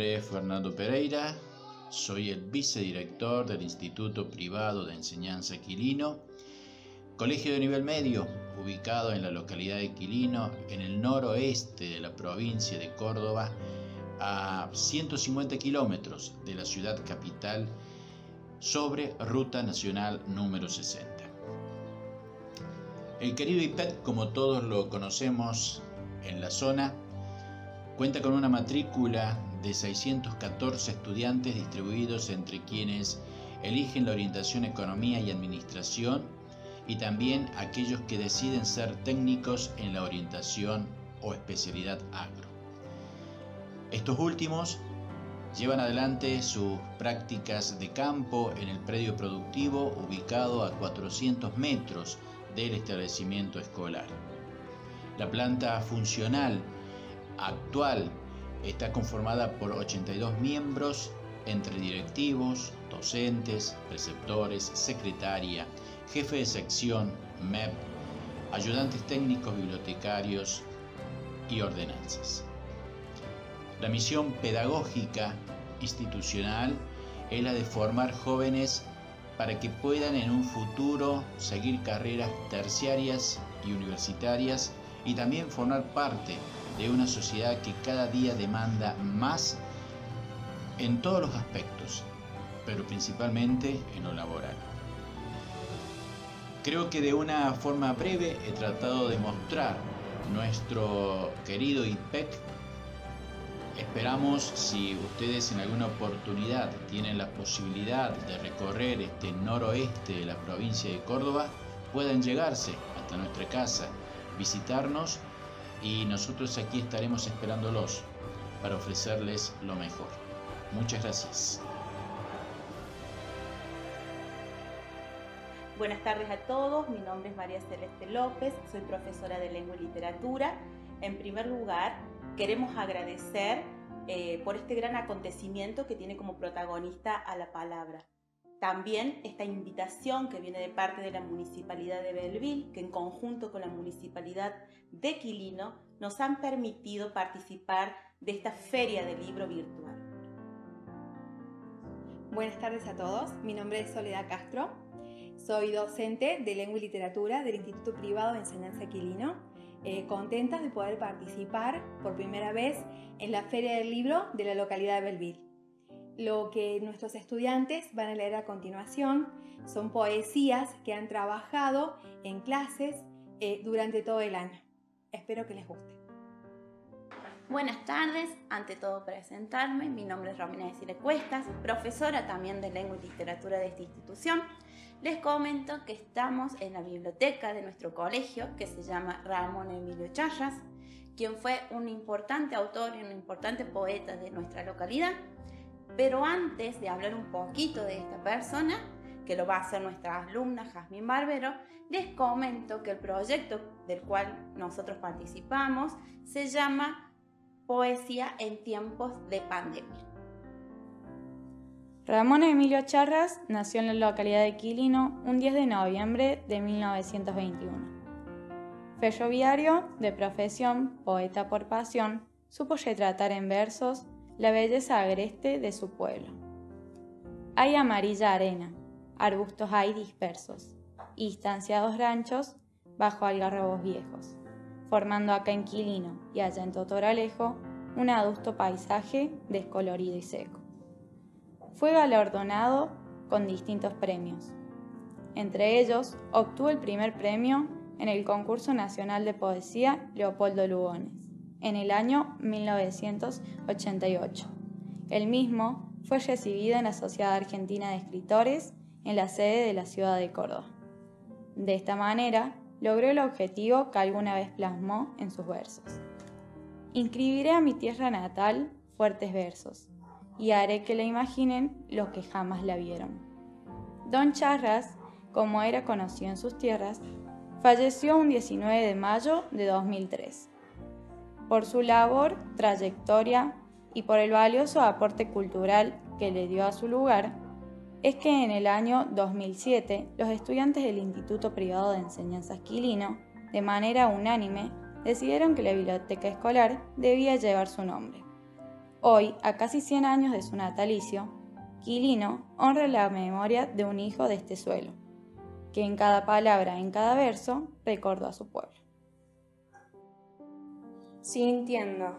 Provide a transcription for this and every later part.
nombre Fernando Pereira, soy el vicedirector del Instituto Privado de Enseñanza Quilino, colegio de nivel medio, ubicado en la localidad de Quilino, en el noroeste de la provincia de Córdoba, a 150 kilómetros de la ciudad capital, sobre Ruta Nacional número 60. El querido IPET, como todos lo conocemos en la zona, cuenta con una matrícula de 614 estudiantes distribuidos entre quienes eligen la orientación Economía y Administración y también aquellos que deciden ser técnicos en la orientación o especialidad agro. Estos últimos llevan adelante sus prácticas de campo en el predio productivo ubicado a 400 metros del establecimiento escolar. La planta funcional actual está conformada por 82 miembros entre directivos, docentes, preceptores, secretaria, jefe de sección, MEP, ayudantes técnicos, bibliotecarios y ordenanzas. La misión pedagógica institucional es la de formar jóvenes para que puedan en un futuro seguir carreras terciarias y universitarias y también formar parte de una sociedad que cada día demanda más en todos los aspectos, pero principalmente en lo laboral. Creo que de una forma breve he tratado de mostrar nuestro querido IPEC Esperamos si ustedes en alguna oportunidad tienen la posibilidad de recorrer este noroeste de la provincia de Córdoba, puedan llegarse hasta nuestra casa, visitarnos y nosotros aquí estaremos esperándolos para ofrecerles lo mejor. Muchas gracias. Buenas tardes a todos, mi nombre es María Celeste López, soy profesora de lengua y literatura. En primer lugar, queremos agradecer eh, por este gran acontecimiento que tiene como protagonista a la palabra. También esta invitación que viene de parte de la Municipalidad de Belleville, que en conjunto con la Municipalidad de Quilino nos han permitido participar de esta feria de libro virtual. Buenas tardes a todos, mi nombre es Soledad Castro, soy docente de lengua y literatura del Instituto Privado de Enseñanza Quilino eh, contentas de poder participar por primera vez en la Feria del Libro de la localidad de Belleville. Lo que nuestros estudiantes van a leer a continuación son poesías que han trabajado en clases eh, durante todo el año. Espero que les guste. Buenas tardes, ante todo presentarme, mi nombre es Romina de Cuestas, profesora también de lengua y literatura de esta institución les comento que estamos en la biblioteca de nuestro colegio que se llama Ramón Emilio Charras, quien fue un importante autor y un importante poeta de nuestra localidad. Pero antes de hablar un poquito de esta persona, que lo va a hacer nuestra alumna Jazmín Barbero, les comento que el proyecto del cual nosotros participamos se llama Poesía en tiempos de pandemia. Ramón Emilio Charras nació en la localidad de Quilino un 10 de noviembre de 1921. Ferroviario, de profesión, poeta por pasión, supo retratar en versos la belleza agreste de su pueblo. Hay amarilla arena, arbustos hay dispersos, y distanciados ranchos bajo algarrobos viejos, formando acá en Quilino y allá en Totoralejo un adusto paisaje descolorido y seco. Fue galardonado con distintos premios. Entre ellos, obtuvo el primer premio en el Concurso Nacional de Poesía Leopoldo Lugones, en el año 1988. El mismo fue recibido en la Sociedad Argentina de Escritores en la sede de la ciudad de Córdoba. De esta manera, logró el objetivo que alguna vez plasmó en sus versos. Inscribiré a mi tierra natal fuertes versos, y haré que la imaginen los que jamás la vieron. Don Charras, como era conocido en sus tierras, falleció un 19 de mayo de 2003. Por su labor, trayectoria y por el valioso aporte cultural que le dio a su lugar, es que en el año 2007 los estudiantes del Instituto Privado de Enseñanza Esquilino, de manera unánime, decidieron que la biblioteca escolar debía llevar su nombre. Hoy, a casi 100 años de su natalicio, Quilino honra la memoria de un hijo de este suelo, que en cada palabra, en cada verso, recordó a su pueblo. Sintiendo.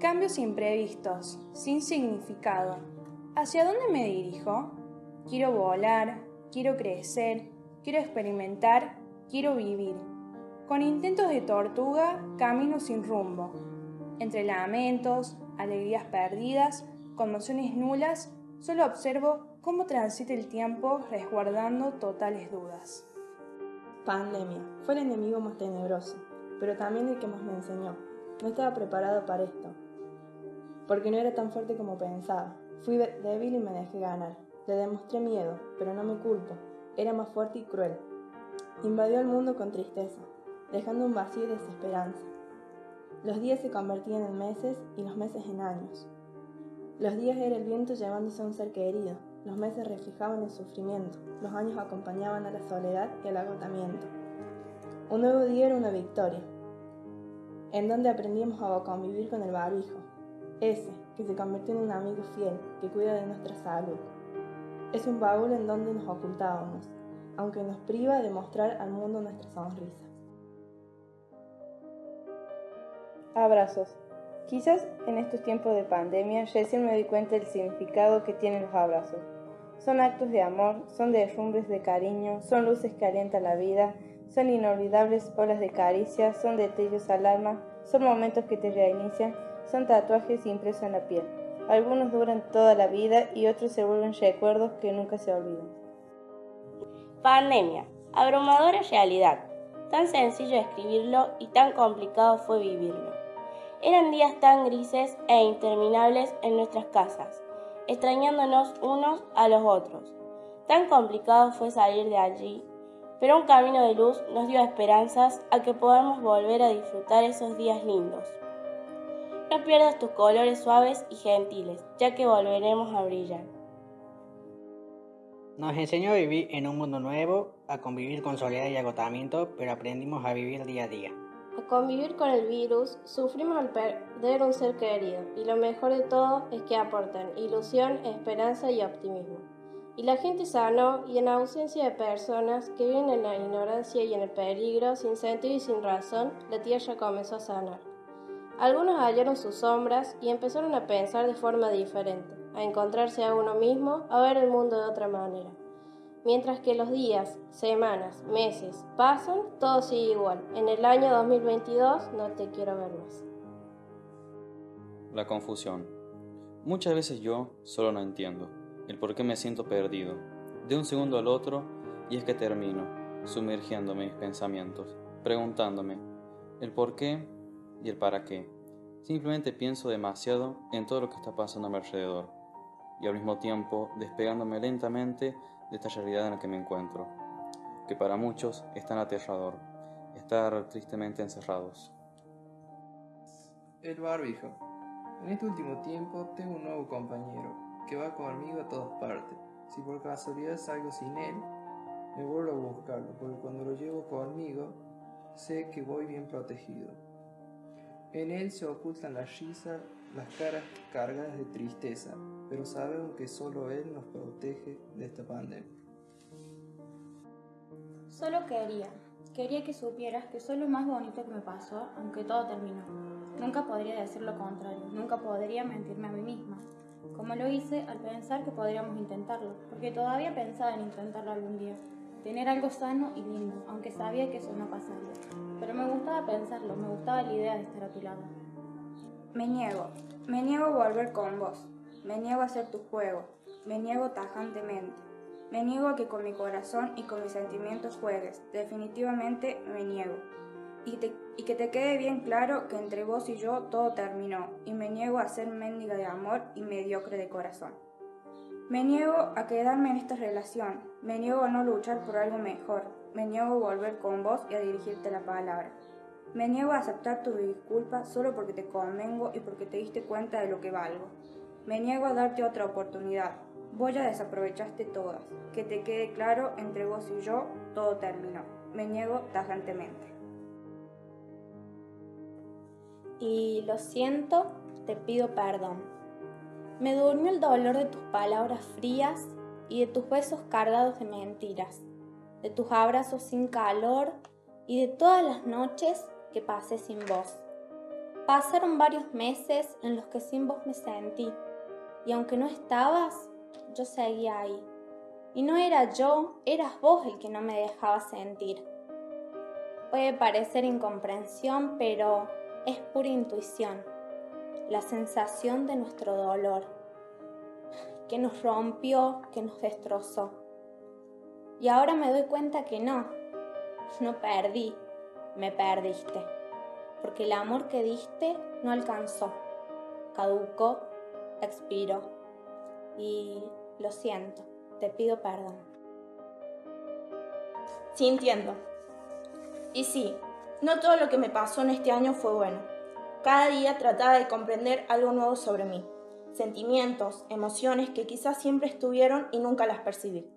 Cambios imprevistos, sin significado. ¿Hacia dónde me dirijo? Quiero volar, quiero crecer, quiero experimentar, quiero vivir. Con intentos de tortuga, camino sin rumbo. Entre lamentos, alegrías perdidas, conmociones nulas, solo observo cómo transita el tiempo resguardando totales dudas. Pandemia. Fue el enemigo más tenebroso, pero también el que más me enseñó. No estaba preparado para esto, porque no era tan fuerte como pensaba. Fui débil y me dejé ganar. Le demostré miedo, pero no me culpo. Era más fuerte y cruel. Invadió el mundo con tristeza, dejando un vacío y desesperanza. Los días se convertían en meses y los meses en años. Los días era el viento llevándose a un ser querido, los meses reflejaban el sufrimiento, los años acompañaban a la soledad y al agotamiento. Un nuevo día era una victoria, en donde aprendíamos a convivir con el barbijo, ese que se convirtió en un amigo fiel que cuida de nuestra salud. Es un baúl en donde nos ocultábamos, aunque nos priva de mostrar al mundo nuestra sonrisa. Abrazos. Quizás en estos tiempos de pandemia recién me doy cuenta del significado que tienen los abrazos. Son actos de amor, son derrumbes de cariño, son luces que alientan la vida, son inolvidables olas de caricia, son detalles al alma, son momentos que te reinician, son tatuajes impresos en la piel. Algunos duran toda la vida y otros se vuelven recuerdos que nunca se olvidan. Pandemia, abrumadora realidad. Tan sencillo escribirlo y tan complicado fue vivirlo. Eran días tan grises e interminables en nuestras casas, extrañándonos unos a los otros. Tan complicado fue salir de allí, pero un camino de luz nos dio esperanzas a que podamos volver a disfrutar esos días lindos. No pierdas tus colores suaves y gentiles, ya que volveremos a brillar. Nos enseñó a vivir en un mundo nuevo, a convivir con soledad y agotamiento, pero aprendimos a vivir día a día. A convivir con el virus, sufrimos al perder un ser querido, y lo mejor de todo es que aportan ilusión, esperanza y optimismo. Y la gente sanó, y en ausencia de personas que viven en la ignorancia y en el peligro, sin sentido y sin razón, la tierra comenzó a sanar. Algunos hallaron sus sombras y empezaron a pensar de forma diferente, a encontrarse a uno mismo, a ver el mundo de otra manera. Mientras que los días, semanas, meses pasan, todo sigue igual. En el año 2022 no te quiero ver más. La confusión. Muchas veces yo solo no entiendo el por qué me siento perdido. De un segundo al otro y es que termino sumergiéndome mis pensamientos, preguntándome el por qué y el para qué. Simplemente pienso demasiado en todo lo que está pasando a mi alrededor y al mismo tiempo despegándome lentamente de esta realidad en la que me encuentro, que para muchos es tan aterrador, estar tristemente encerrados. El barbijo. En este último tiempo tengo un nuevo compañero que va conmigo a todas partes. Si por casualidad salgo sin él, me vuelvo a buscarlo, porque cuando lo llevo conmigo, sé que voy bien protegido. En él se ocultan la risa, las caras cargadas de tristeza, pero sabemos que solo Él nos protege de esta pandemia. Solo quería, quería que supieras que soy lo más bonito que me pasó, aunque todo terminó. Nunca podría decir lo contrario, nunca podría mentirme a mí misma, como lo hice al pensar que podríamos intentarlo, porque todavía pensaba en intentarlo algún día, tener algo sano y lindo, aunque sabía que eso no pasaría. Pero me gustaba pensarlo, me gustaba la idea de estar a tu lado. Me niego, me niego a volver con vos, me niego a hacer tu juego, me niego tajantemente. Me niego a que con mi corazón y con mis sentimientos juegues, definitivamente me niego. Y, y, que te quede bien claro que entre vos y yo todo terminó, y me niego a ser mendiga de amor y mediocre de corazón. Me niego a quedarme en esta relación, me niego a no luchar por algo mejor, me niego a volver con vos y a dirigirte la palabra. Me niego a aceptar tu disculpa solo porque te convengo y porque te diste cuenta de lo que valgo. Me niego a darte otra oportunidad. Vos ya desaprovechaste todas. Que te quede claro, entre vos y yo, todo terminó. Me niego tajantemente. Y lo siento, te pido perdón. Me durmió el dolor de tus palabras frías y de tus besos cargados de mentiras, de tus abrazos sin calor y de todas las noches que pasé sin vos. Pasaron varios meses en los que sin vos me sentí, y aunque no estabas, yo seguía ahí. Y no era yo, eras vos el que no me dejaba sentir. Puede parecer incomprensión, pero es pura intuición, la sensación de nuestro dolor, que nos rompió, que nos destrozó. Y ahora me doy cuenta que no, no perdí, me perdiste, porque el amor que diste no alcanzó, caducó, expiró. Y lo siento, te pido perdón. Sintiendo. Y sí, no todo lo que me pasó en este año fue bueno. Cada día trataba de comprender algo nuevo sobre mí, sentimientos, emociones que quizás siempre estuvieron y nunca las percibí.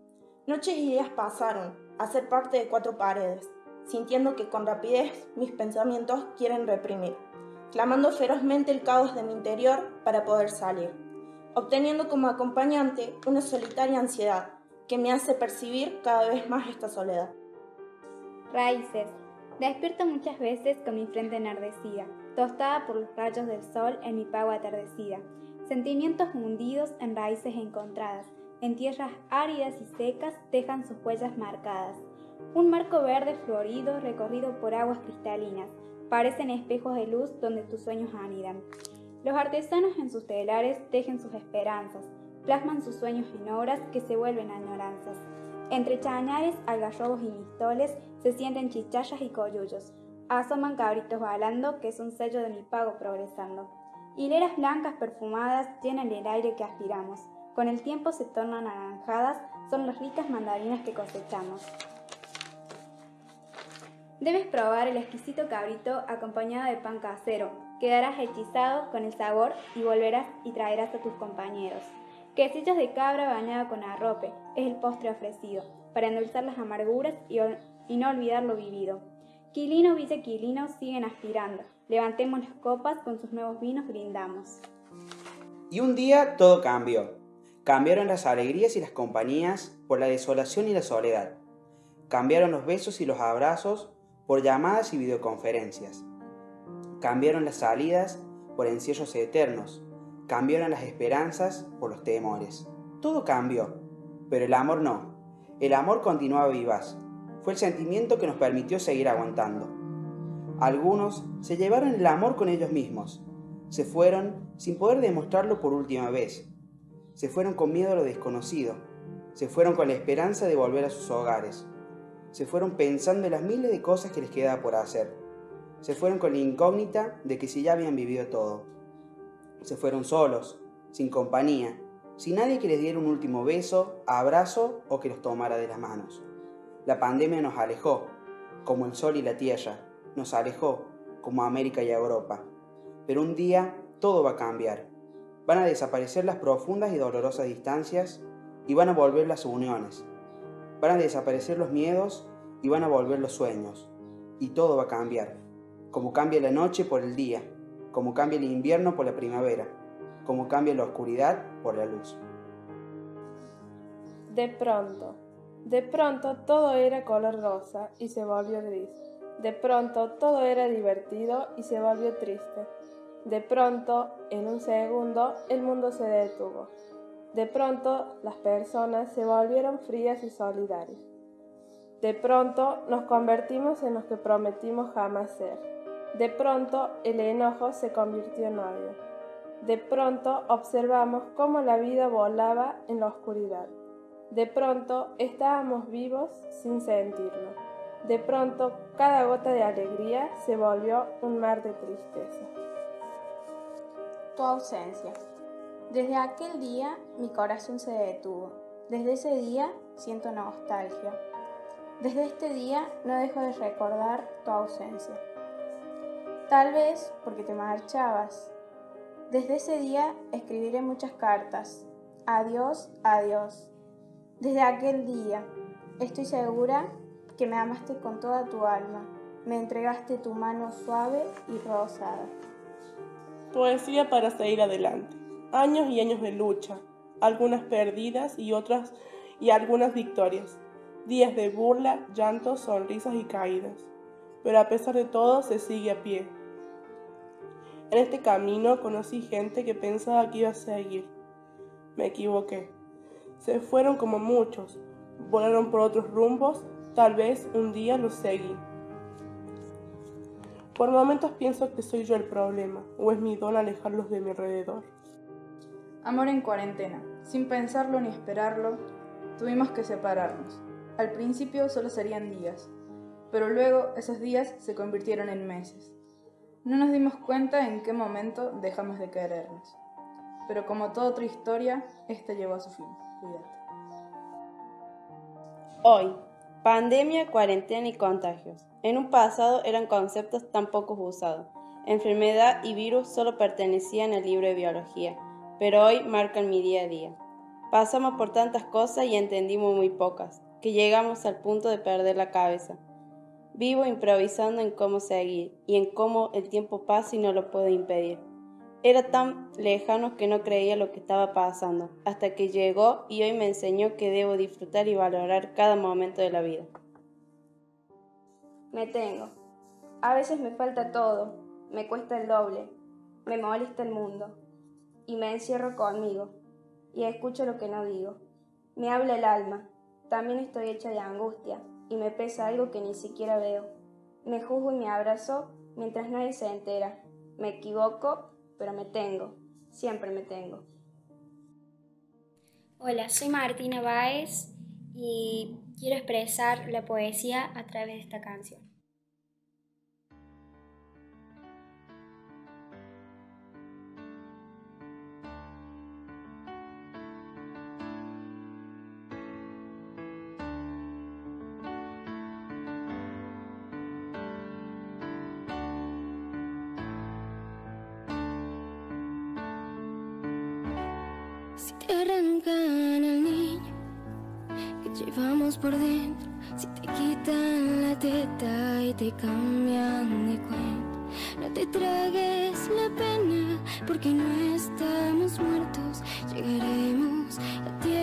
Noches y días pasaron a ser parte de cuatro paredes, sintiendo que con rapidez mis pensamientos quieren reprimir, clamando ferozmente el caos de mi interior para poder salir, obteniendo como acompañante una solitaria ansiedad que me hace percibir cada vez más esta soledad. Raíces, Despierto muchas veces con mi frente enardecida, tostada por los rayos del sol en mi pago atardecida. Sentimientos hundidos en raíces encontradas, en tierras áridas y secas dejan sus huellas marcadas. Un marco verde florido recorrido por aguas cristalinas, parecen espejos de luz donde tus sueños anidan. Los artesanos en sus telares tejen sus esperanzas, plasman sus sueños en obras que se vuelven añoranzas. Entre chañares, algarrobos y mistoles se sienten chichayas y coyullos. Asoman cabritos balando, que es un sello de mi pago progresando. Hileras blancas perfumadas llenan el aire que aspiramos. Con el tiempo se tornan anaranjadas, son las ricas mandarinas que cosechamos. Debes probar el exquisito cabrito acompañado de pan casero. Quedarás hechizado con el sabor y volverás y traerás a tus compañeros. Quesillos de cabra bañado con arrope es el postre ofrecido, para endulzar las amarguras y, no olvidar lo vivido. Quilino, Quilino siguen aspirando. Levantemos las copas, con sus nuevos vinos brindamos. Y un día todo cambió. Cambiaron las alegrías y las compañías por la desolación y la soledad. Cambiaron los besos y los abrazos por llamadas y videoconferencias. Cambiaron las salidas por encierros eternos Cambiaron las esperanzas por los temores. Todo cambió, pero el amor no. El amor continuaba vivaz. Fue el sentimiento que nos permitió seguir aguantando. Algunos se llevaron el amor con ellos mismos. Se fueron sin poder demostrarlo por última vez. Se fueron con miedo a lo desconocido. Se fueron con la esperanza de volver a sus hogares. Se fueron pensando en las miles de cosas que les quedaba por hacer. Se fueron con la incógnita de que si ya habían vivido todo. Se fueron solos, sin compañía, sin nadie que les diera un último beso, abrazo o que los tomara de las manos. La pandemia nos alejó, como el sol y la tierra, nos alejó, como América y Europa. Pero un día todo va a cambiar. Van a desaparecer las profundas y dolorosas distancias y van a volver las uniones. Van a desaparecer los miedos y van a volver los sueños. Y todo va a cambiar, como cambia la noche por el día, como cambia el invierno por la primavera, como cambia la oscuridad por la luz. De pronto, de pronto todo era color rosa y se volvió gris. De pronto todo era divertido y se volvió triste. De pronto, en un segundo, el mundo se detuvo. De pronto, las personas se volvieron frías y solidarias. De pronto, nos convertimos en los que prometimos jamás ser. De pronto el enojo se convirtió en odio. De pronto observamos cómo la vida volaba en la oscuridad. De pronto estábamos vivos sin sentirlo. De pronto cada gota de alegría se volvió un mar de tristeza. Tu ausencia. Desde aquel día mi corazón se detuvo. Desde ese día siento nostalgia. Desde este día no dejo de recordar tu ausencia. Tal vez porque te marchabas. Desde ese día escribiré muchas cartas. Adiós, adiós. Desde aquel día estoy segura que me amaste con toda tu alma. Me entregaste tu mano suave y rosada. Poesía para seguir adelante. años y años de lucha, algunas perdidas y otras y algunas victorias, días de burla, llantos, sonrisas y caídas. Pero a pesar de todo se sigue a pie. En este camino conocí gente que pensaba que iba a seguir. Me equivoqué. Se fueron como muchos, volaron por otros rumbos, tal vez un día los seguí. Por momentos pienso que soy yo el problema, o es mi don alejarlos de mi alrededor. Amor en cuarentena. Sin pensarlo ni esperarlo, tuvimos que separarnos. Al principio solo serían días, pero luego esos días se convirtieron en meses. No nos dimos cuenta en qué momento dejamos de querernos. Pero como toda otra historia, esta llegó a su fin. Cuídate. Hoy, pandemia, cuarentena y contagios. En un pasado eran conceptos tan pocos usados. Enfermedad y virus solo pertenecían al libro de biología, pero hoy marcan mi día a día. Pasamos por tantas cosas y entendimos muy pocas, que llegamos al punto de perder la cabeza. Vivo improvisando en cómo seguir y en cómo el tiempo pasa y no lo puedo impedir. Era tan lejano que no creía lo que estaba pasando, hasta que llegó y hoy me enseñó que debo disfrutar y valorar cada momento de la vida. Me tengo. A veces me falta todo, me cuesta el doble, me molesta el mundo, y me encierro conmigo, y escucho lo que no digo. Me habla el alma, también estoy hecha de angustia, y me pesa algo que ni siquiera veo. Me juzgo y me abrazo mientras nadie se entera. Me equivoco pero me tengo, siempre me tengo. Hola, soy Martina Báez y quiero expresar la poesía a través de esta canción. Por dentro, si te quitan la teta y te cambian de cuenta, no te tragues la pena porque no estamos muertos, llegaremos a tiempo,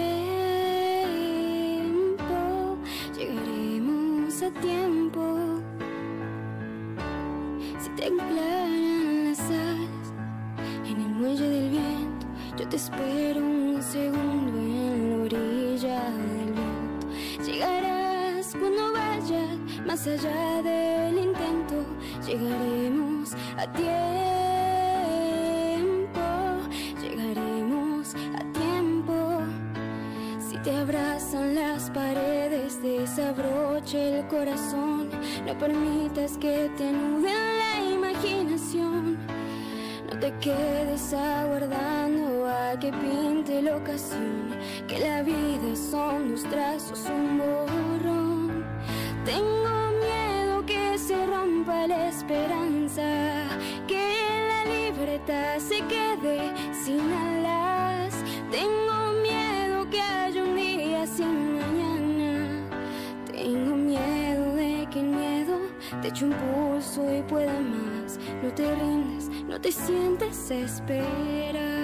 llegaremos a tiempo. Si te aclaran tiempo. Llegaremos a tiempo. Si te abrazan las paredes, desabroche el corazón. No permitas que te anuden la imaginación. No te quedes aguardando a que pinte la ocasión, que la vida son dos trazos, un borrón. Tengo miedo que se rompa la esperanza, se quede sin alas. Tengo miedo que haya un día sin mañana. Tengo miedo de que el miedo te eche un pulso y pueda más. No te rindas, no te sientes esperar.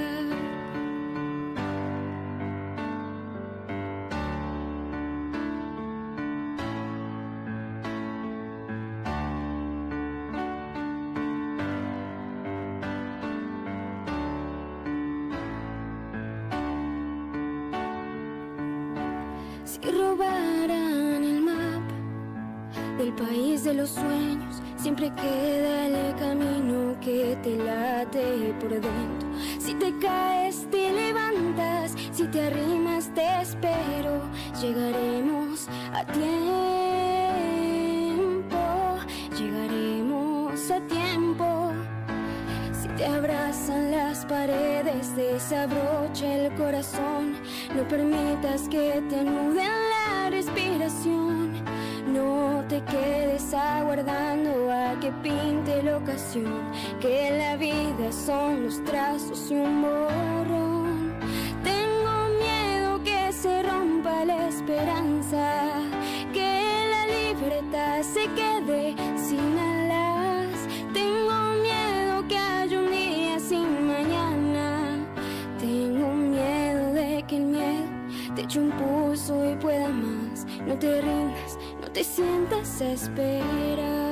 Paredes, desabrocha el corazón. No permitas que te anuden la respiración. No te quedes aguardando a que pinte la ocasión. Que la vida son los trazos y un borrón. hecho un pulso y pueda más. No te rindas, no te sientas a esperar.